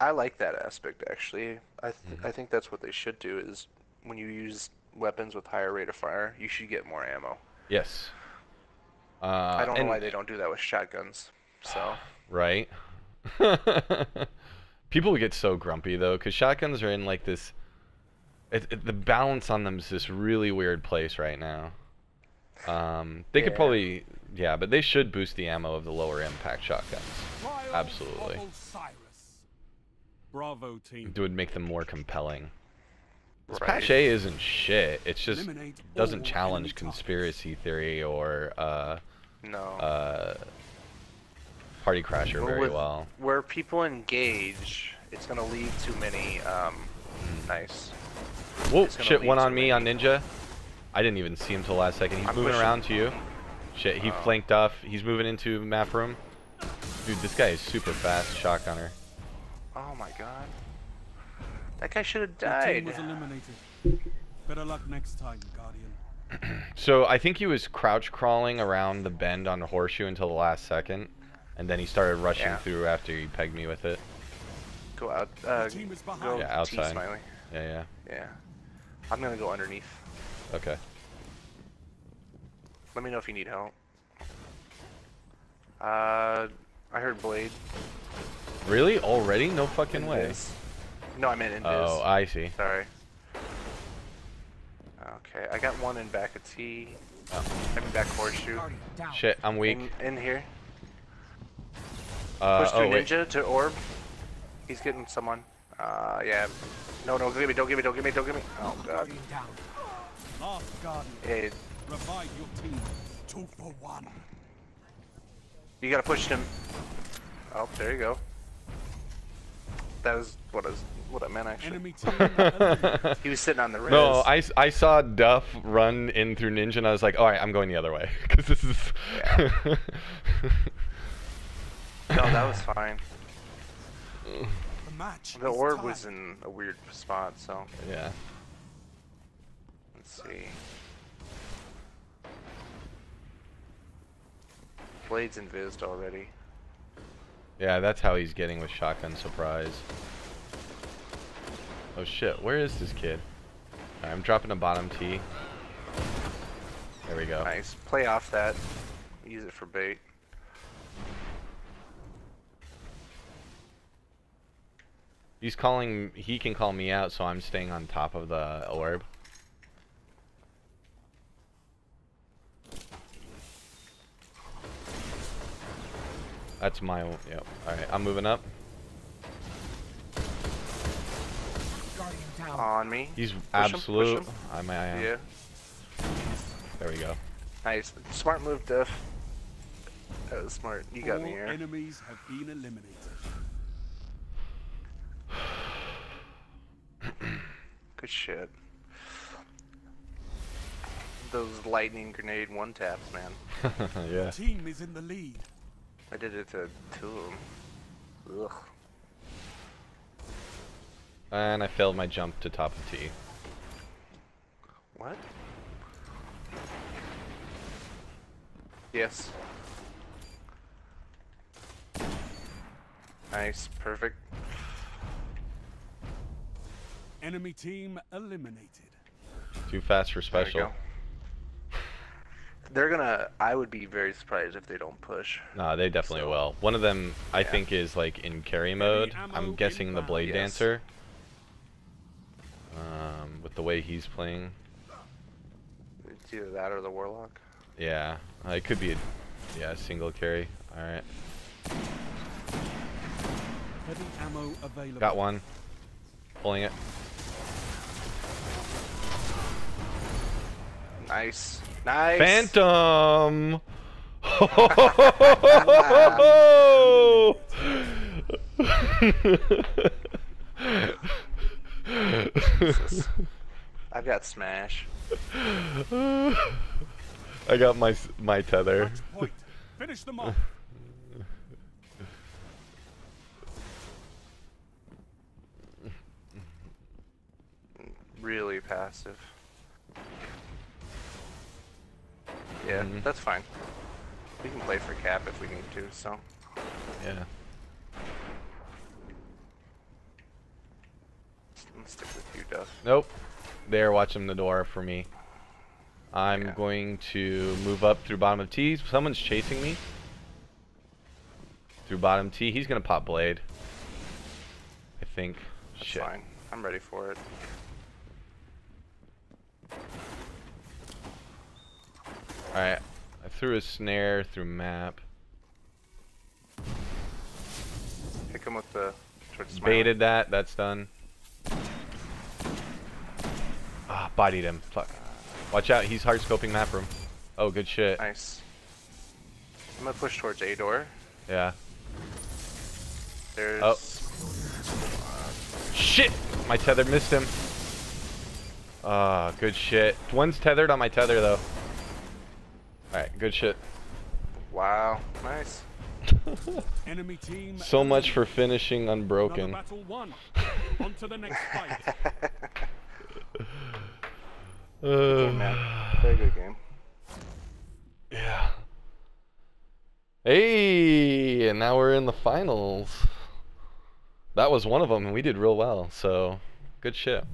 I like that aspect actually. I th Mhm. I think that's what they should do is when you use weapons with higher rate of fire, you should get more ammo. Yes. Uh, I don't know and- why they don't do that with shotguns. So Right. People would get so grumpy though, because shotguns are in like this. It, it, the balance on them is this really weird place right now. Um, they could probably, yeah, but they should boost the ammo of the lower impact shotguns. Trials Absolutely. Of Osiris. Bravo team. It would make them more compelling. This Right. patch A isn't shit. It's just Eliminate doesn't challenge enemy targets. conspiracy theory or uh, no. uh, party crasher Well, very with- well. Where people engage, it's gonna leave too many. Um, nice. Whoa, shit, lead one on me on Ninja. I didn't even see him till last second. He's I'm moving around to you. Shit, he Oh. flanked off. He's moving into map room. Dude, this guy is super fast, shotgunner. Oh my god. That guy should have Your team died. was eliminated. Better luck next time, Guardian. So I think he was crouch crawling around the bend on the horseshoe until the last second, and then he started rushing Yeah. through after he pegged me with it. Go out. Uh, team is behind. go Yeah, outside. Smiley. Yeah, yeah. Yeah. I'm gonna go underneath. Okay. Let me know if you need help. Uh, I heard Blade. Really? Already? No fucking way. Invis. No, I meant Invis. Oh, I see. Sorry. Okay, I got one in back of T. Oh. I mean back horseshoe. Shit, I'm weak. In, in here. Uh, Push through oh, wait. Ninja to Orb. He's getting someone. Uh, yeah. No, no, don't give me, don't give me, don't give me, don't give me. Oh god. Last Guardian. Hey, Revive your team. Two for one. you gotta push him. Oh, there you go. That was what I was, what I meant actually. Enemy. He was sitting on the res. No, I saw Duff run in through Ninja and I was like, alright, I'm going the other way. Because this is. Yeah. No, that was fine. The match The orb tied. was in a weird spot, so yeah. let's see. Blade's invised already. Yeah, that's how he's getting with shotgun surprise. Oh shit, where is this kid? Alright, I'm dropping a bottom T. There we go. Nice. Play off that. Use it for bait. He's calling, he can call me out, so I'm staying on top of the orb. That's my, yep. Alright, I'm moving up. On me. He's push absolute. him. I'm, I am. Yeah. There we go. Nice. Smart move, Def. That was smart. You got me All here. enemies have been eliminated. Good shit. Those lightning grenade one taps, man. yeah. Team is in the lead. I did it to two of them. Ugh. And I failed my jump to top of T. What? Yes. Nice. Perfect. Enemy team eliminated. Too fast for There we special. Go. They're gonna. I would be very surprised if they don't push. Nah, they definitely So- will. One of them, I Yeah. think, is like in carry mode. I'm guessing the. Blade Yes. Dancer. Um, with the way he's playing. It's either that or the warlock. Yeah, uh, it could be a yeah single carry. All right, Heavy ammo available. got one. Pulling it. Nice. Nice. Phantom. I've got smash. I got my my tether. Finish them off. Really passive. Yeah, Mhm. that's fine. We can play for cap if we need to. So Yeah. Let's stick with you, Duff. Nope. They're watching the door for me. I'm Yeah. going to move up through bottom of T. Someone's chasing me. Through bottom T. He's gonna pop blade. I think. That's Shit. fine. I'm ready for it. Alright. I threw a snare through map. Hit him with the towards Baited that. That's done. Ah, bodied him. Fuck. Watch out. He's hard scoping map room. Oh, good shit. Nice. I'm gonna push towards A door. Yeah. There's. Oh. Shit! My tether missed him. Ah, good shit. One's tethered on my tether though. Alright, good shit. Wow. Nice. Enemy team. So much for finishing unbroken. On to the next fight. Game, man. Uh, Very good game. yeah. Hey, and now we're in the finals. That was one of them, and we did real well. So, good shit.